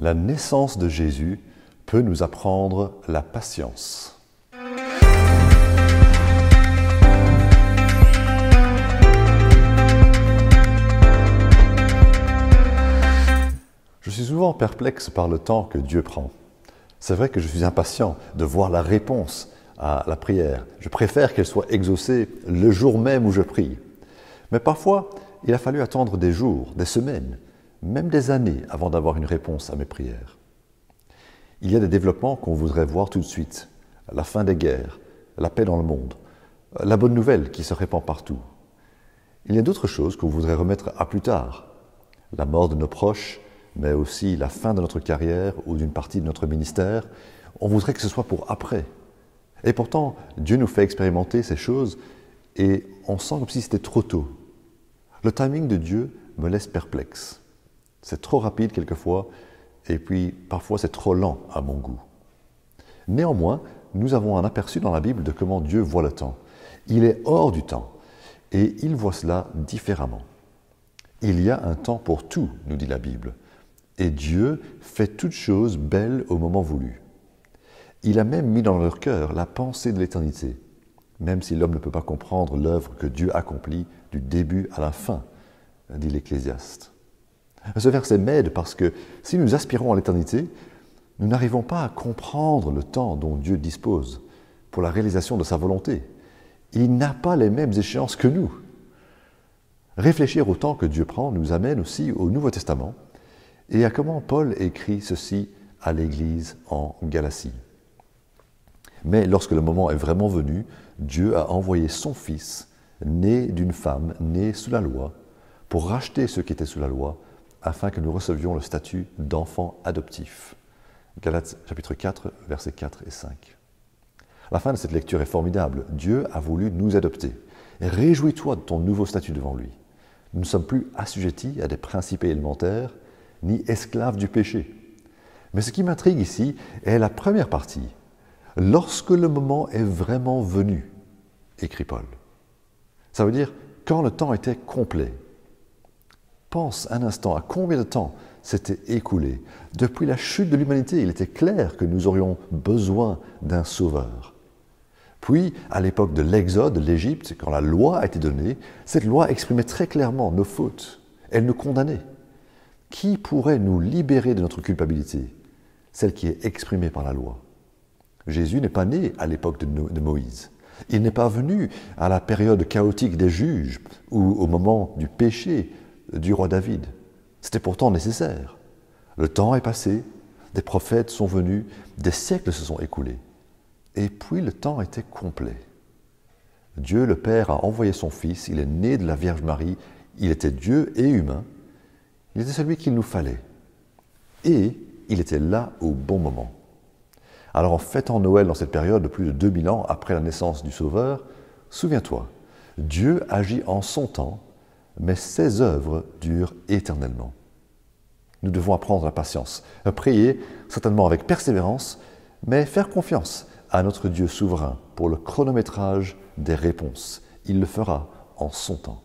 La naissance de Jésus peut nous apprendre la patience. Je suis souvent perplexe par le temps que Dieu prend. C'est vrai que je suis impatient de voir la réponse à la prière. Je préfère qu'elle soit exaucée le jour même où je prie. Mais parfois, il a fallu attendre des jours, des semaines, même des années avant d'avoir une réponse à mes prières. Il y a des développements qu'on voudrait voir tout de suite. La fin des guerres, la paix dans le monde, la bonne nouvelle qui se répand partout. Il y a d'autres choses qu'on voudrait remettre à plus tard. La mort de nos proches, mais aussi la fin de notre carrière ou d'une partie de notre ministère. On voudrait que ce soit pour après. Et pourtant, Dieu nous fait expérimenter ces choses et on sent comme si c'était trop tôt. Le timing de Dieu me laisse perplexe. C'est trop rapide quelquefois et puis parfois c'est trop lent à mon goût. Néanmoins, nous avons un aperçu dans la Bible de comment Dieu voit le temps. Il est hors du temps et il voit cela différemment. Il y a un temps pour tout, nous dit la Bible, et Dieu fait toutes choses belles au moment voulu. Il a même mis dans leur cœur la pensée de l'éternité, même si l'homme ne peut pas comprendre l'œuvre que Dieu accomplit du début à la fin, dit l'Ecclésiaste. Ce verset m'aide parce que si nous aspirons à l'éternité, nous n'arrivons pas à comprendre le temps dont Dieu dispose pour la réalisation de sa volonté. Il n'a pas les mêmes échéances que nous. Réfléchir au temps que Dieu prend nous amène aussi au Nouveau Testament et à comment Paul écrit ceci à l'Église en Galatie. Mais lorsque le moment est vraiment venu, Dieu a envoyé son Fils, né d'une femme, née sous la loi, pour racheter ceux qui étaient sous la loi, afin que nous recevions le statut d'enfant adoptif. Galates chapitre 4, versets 4 et 5. La fin de cette lecture est formidable. Dieu a voulu nous adopter. Réjouis-toi de ton nouveau statut devant lui. Nous ne sommes plus assujettis à des principes élémentaires, ni esclaves du péché. Mais ce qui m'intrigue ici est la première partie. Lorsque le moment est vraiment venu, écrit Paul. Ça veut dire quand le temps était complet. Pense un instant à combien de temps s'était écoulé. Depuis la chute de l'humanité, il était clair que nous aurions besoin d'un sauveur. Puis, à l'époque de l'Exode, l'Égypte, quand la loi a été donnée, cette loi exprimait très clairement nos fautes. Elle nous condamnait. Qui pourrait nous libérer de notre culpabilité? Celle qui est exprimée par la loi. Jésus n'est pas né à l'époque de Moïse. Il n'est pas venu à la période chaotique des juges ou au moment du péché du roi David. C'était pourtant nécessaire. Le temps est passé, des prophètes sont venus, des siècles se sont écoulés. Et puis le temps était complet. Dieu le Père a envoyé son Fils, il est né de la Vierge Marie, il était Dieu et humain, il était celui qu'il nous fallait. Et il était là au bon moment. Alors en fêtant Noël dans cette période de plus de 2000 ans après la naissance du Sauveur, souviens-toi, Dieu agit en son temps, mais ses œuvres durent éternellement. Nous devons apprendre la patience, prier certainement avec persévérance, mais faire confiance à notre Dieu souverain pour le chronométrage des réponses. Il le fera en son temps.